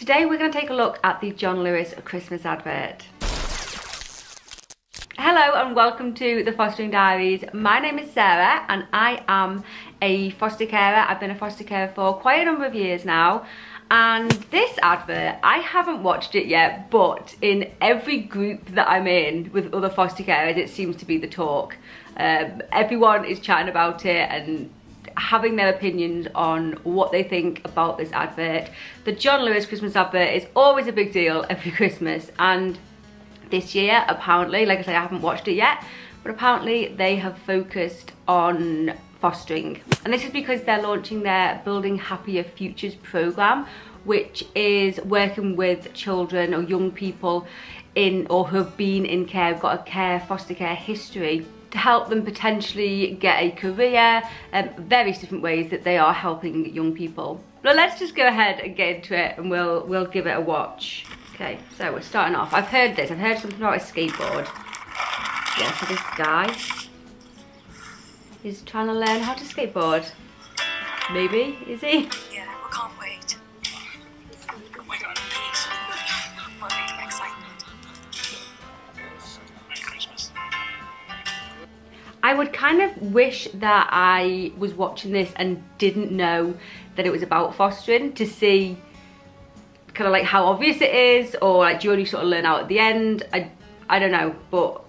Today we're going to take a look at the John Lewis Christmas advert. Hello and welcome to the Fostering Diaries. My name is Sara and I am a foster carer. I've been a foster carer for quite a number of years now and this advert, I haven't watched it yet, but in every group that I'm in with other foster carers, it seems to be the talk. Um, everyone is chatting about it and having their opinions on what they think about this advert. The John Lewis Christmas advert is always a big deal every Christmas and this year apparently, like I say I haven't watched it yet, but apparently they have focused on fostering. And this is because they're launching their Building Happier Futures program, which is working with children or young people in or who have been in care, got a care, foster care history to help them potentially get a career, um, various different ways that they are helping young people. But let's just go ahead and get into it and we'll, we'll give it a watch. Okay, so we're starting off. I've heard this, I've heard something about a skateboard. Yeah, so this guy is trying to learn how to skateboard. Maybe, is he? Yeah, we can't I would kind of wish that I was watching this and didn't know that it was about fostering to see kind of like how obvious it is or like do you only sort of learn out at the end? I, I don't know, but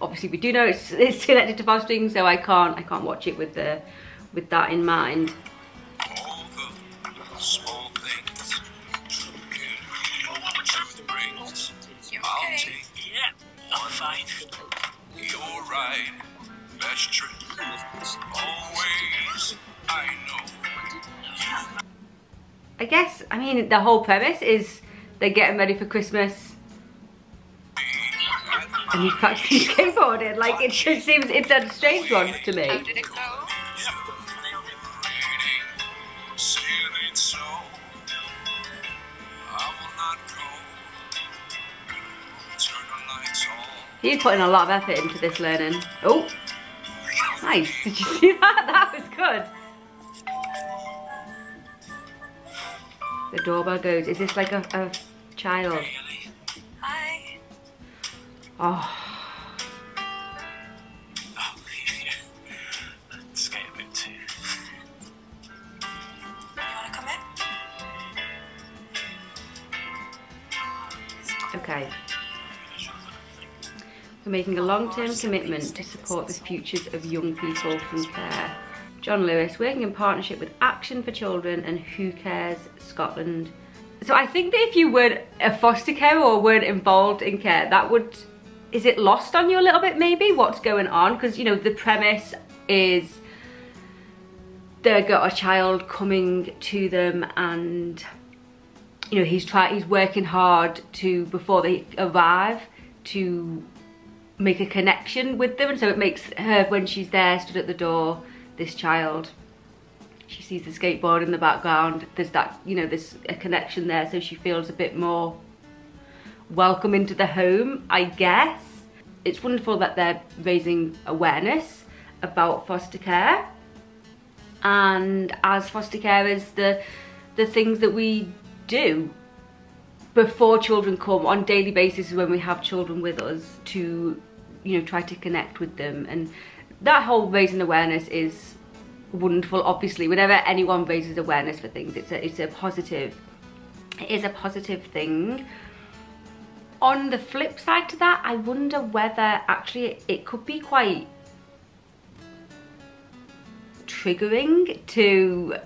obviously we do know it's, it's connected to fostering so I can't I can't watch it with the with that in mind. All the small things. Truth brings. You I'll okay? yeah, I'm fine. You're right. Best trip. Always. I know. I guess I mean the whole premise is they're getting ready for Christmas and he's practicing skateboarding. Like it just seems it's a strange one to me. How did it go? Sailing so. I will not go. Turn the lights on. He's putting a lot of effort into this learning. Oh, nice. Did you see that? That was good. The doorbell goes. Is this like a, a child? Really? Hi. Oh, Oh, We're making a long-term commitment to support the futures of young people from care. John Lewis, working in partnership with Action for Children and Who Cares Scotland. So I think that if you weren't a foster care or weren't involved in care, that would, is it lost on you a little bit maybe? What's going on? Because, you know, the premise is they've got a child coming to them and you know he's trying he's working hard to before they arrive to make a connection with them and so it makes her when she's there stood at the door this child. She sees the skateboard in the background. There's that you know there's a connection there so she feels a bit more welcome into the home i guess. It's wonderful that they're raising awareness about foster care. And as foster carers the the things that we do before children come on daily basis when we have children with us to you know try to connect with them. And that whole raising awareness is wonderful obviously. Whenever anyone raises awareness for things it's a it's a positive it is a positive thing. On the flip side to that i wonder whether actually it could be quite triggering to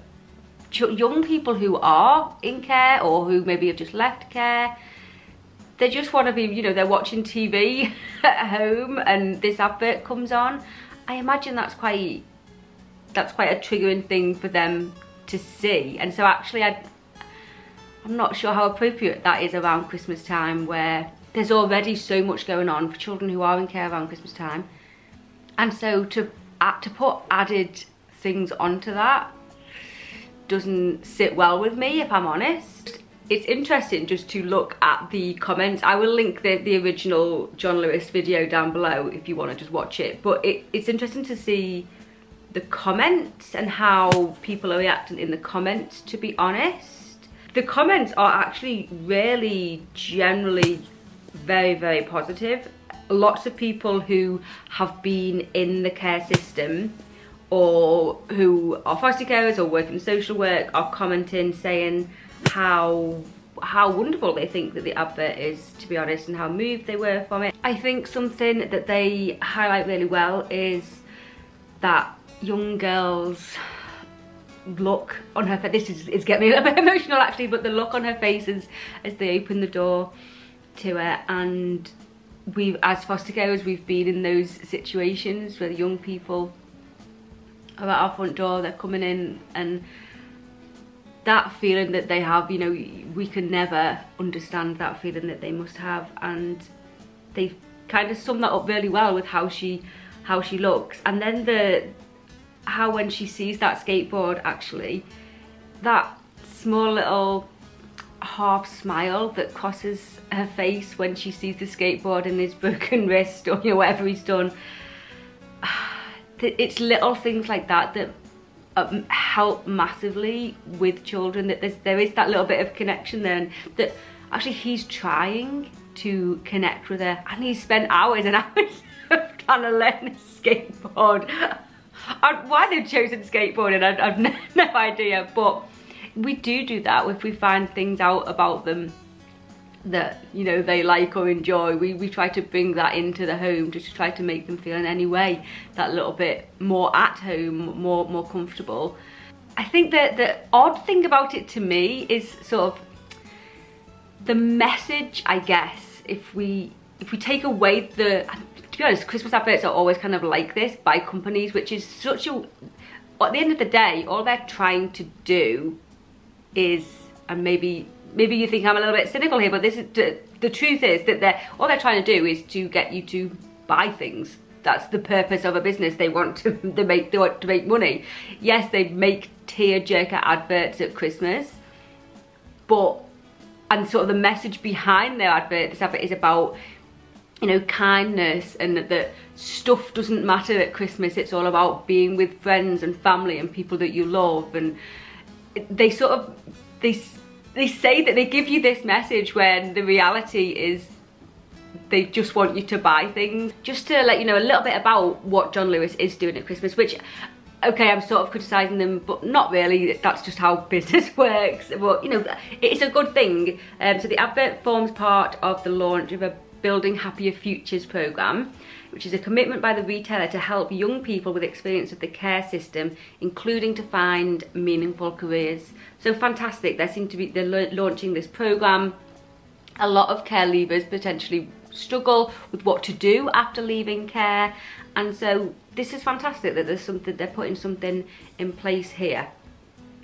young people who are in care or who maybe have just left care they just want to be you know they're watching tv at home and this advert comes on. I imagine that's quite that's quite a triggering thing for them to see. And so actually i i'm not sure how appropriate that is around christmas time where there's already so much going on for children who are in care around christmas time. And so to to put added things onto that doesn't sit well with me if I'm honest. It's interesting just to look at the comments. I will link the, the original John Lewis video down below if you want to just watch it. But it, it's interesting to see the comments and how people are reacting in the comments, to be honest. the comments are actually really generally very, very positive. Lots of people who have been in the care system or who are foster carers or work in social work are commenting saying how how wonderful they think that the advert is to be honest and how moved they were from it. I think something that they highlight really well is that young girls look on her face, this is, is getting me a little bit emotional actually, but the look on her faces as they open the door to her and we've, as foster carers we've been in those situations where young people at our front door, they're coming in and that feeling that they have, you know, we can never understand that feeling that they must have and they've kind of summed that up really well with how she how she looks. And then the how when she sees that skateboard actually that small little half smile that crosses her face when she sees the skateboard and his broken wrist or you know whatever he's done it's little things like that that um, help massively with children that there's there is that little bit of connection there that actually he's trying to connect with her and he's spent hours and hours trying to learn a skateboard. I, why they've chosen skateboarding I, I've no, no idea but we do do that if we find things out about them that you know they like or enjoy. We, we try to bring that into the home just to try to make them feel in any way that little bit more at home more more comfortable. I think that the odd thing about it to me is sort of the message I guess if we if we take away the to be honest Christmas adverts are always kind of like this by companies which is such a at the end of the day all they're trying to do is and maybe maybe you think I'm a little bit cynical here, but this is the, truth is that they're all they're trying to do is to get you to buy things. That's the purpose of a business. They want to they make they want to make money. Yes, they make tearjerker adverts at Christmas, but and sort of the message behind their advert, this advert is about you know kindness and that, that stuff doesn't matter at Christmas. It's all about being with friends and family and people that you love and they sort of they they say that they give you this message when the reality is they just want you to buy things. Just to let you know a little bit about what John Lewis is doing at Christmas, which okay, I'm sort of criticising them, but not really. That's just how business works. But, you know, it's a good thing. Um, so the advert forms part of the launch of a Building Happier Futures programme, which is a commitment by the retailer to help young people with experience of the care system, including to find meaningful careers. So fantastic, they seem to be they're launching this program. A lot of care leavers potentially struggle with what to do after leaving care. And so this is fantastic that there's something, they're putting something in place here.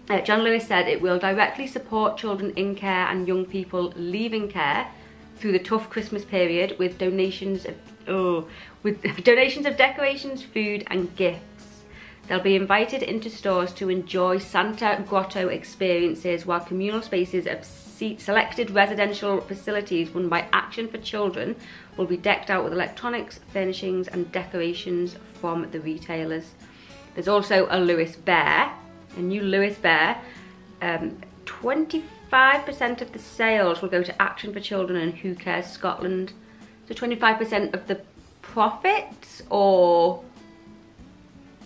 Uh, John Lewis said it will directly support children in care and young people leaving care through the tough Christmas period with donations of, oh, with donations of decorations, food and gifts. They'll be invited into stores to enjoy Santa Grotto experiences while communal spaces of selected residential facilities run by Action for Children will be decked out with electronics, furnishings and decorations from the retailers. There's also a Lewis Bear, a new Lewis Bear. 25% um, of the sales will go to Action for Children and Who Cares Scotland. So 25% of the profits or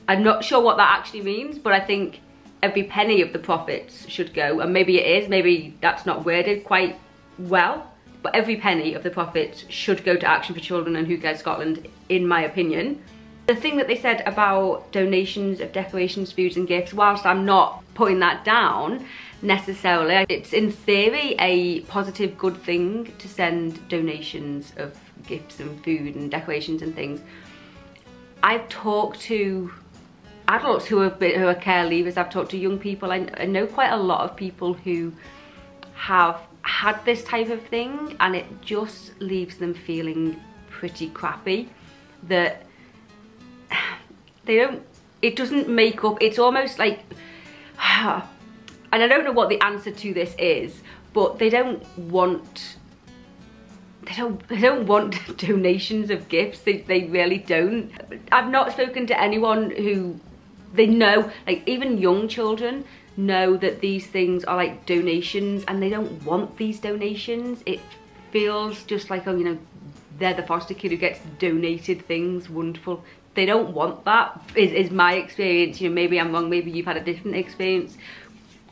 I'm not sure what that actually means, but I think every penny of the profits should go, and maybe it is, maybe that's not worded quite well, but every penny of the profits should go to Action for Children and Who Cares Scotland, in my opinion. The thing that they said about donations of decorations, foods and gifts, whilst I'm not putting that down necessarily, it's in theory a positive good thing to send donations of gifts and food and decorations and things. I've talked to adults who have been who are care leavers i've talked to young people I, I, know quite a lot of people who have had this type of thing and it just leaves them feeling pretty crappy. That they don't it doesn't make up it's almost like and i don't know what the answer to this is but they don't want they don't they don't want donations of gifts they, they really don't. I've not spoken to anyone who they know, like even young children know that these things are like donations and they don't want these donations. It feels just like, oh, you know, they're the foster kid who gets donated things, wonderful. They don't want that, is, is my experience. You know, maybe I'm wrong, maybe you've had a different experience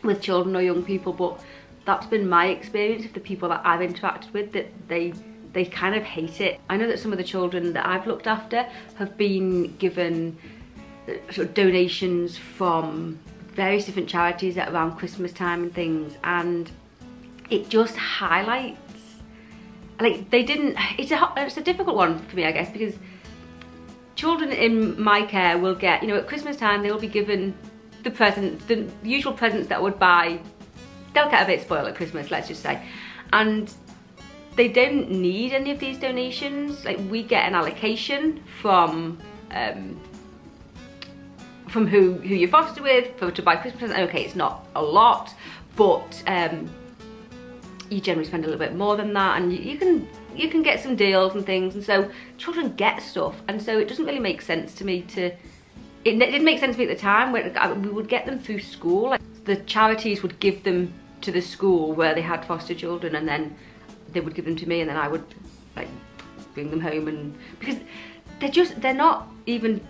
with children or young people, but that's been my experience of the people that I've interacted with, that they they kind of hate it. I know that some of the children that I've looked after have been given uh, sort of donations from various different charities around Christmas time and things and it just highlights like they didn't it's a it's a difficult one for me I guess because children in my care will get you know at Christmas time they will be given the present the usual presents that I would buy. They'll get a bit spoiled at Christmas let's just say. And they don't need any of these donations. Like we get an allocation from um, from who, who you foster with for, to buy Christmas presents. Okay, it's not a lot, but um, you generally spend a little bit more than that and you, you, can you can get some deals and things and so children get stuff and so it doesn't really make sense to me to it, it didn't make sense to me at the time when we would get them through school like the charities would give them to the school where they had foster children and then they would give them to me and then I would like bring them home and because they're just they're not even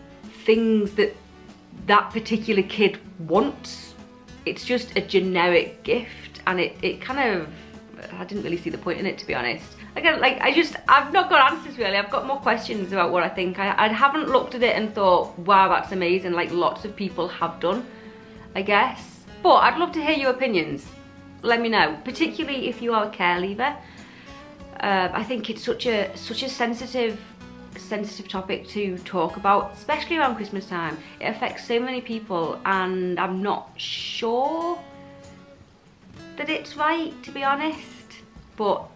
things that that particular kid wants. It's just a generic gift and it, it kind of, I didn't really see the point in it to be honest. Again, like I just, I've not got answers really. I've got more questions about what I think. I, I haven't looked at it and thought, wow, that's amazing. Like lots of people have done, I guess. But I'd love to hear your opinions. Let me know, particularly if you are a care leaver. Uh, I think it's such a such a sensitive sensitive topic to talk about, especially around Christmas time. It affects so many people and I'm not sure that it's right, to be honest. But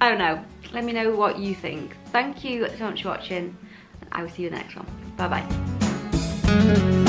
I don't know. Let me know what you think. Thank you so much for watching and I will see you in the next one. Bye bye.